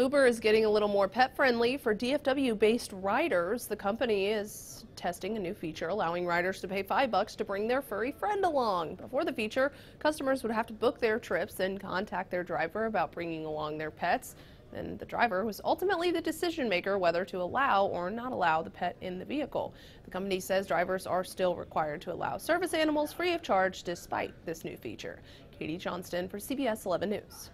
Uber is getting a little more pet friendly for DFW based riders. The company is testing a new feature allowing riders to pay five bucks to bring their furry friend along. Before the feature, customers would have to book their trips and contact their driver about bringing along their pets. Then the driver was ultimately the decision maker whether to allow or not allow the pet in the vehicle. The company says drivers are still required to allow service animals free of charge despite this new feature. Katie Johnston for CBS 11 News.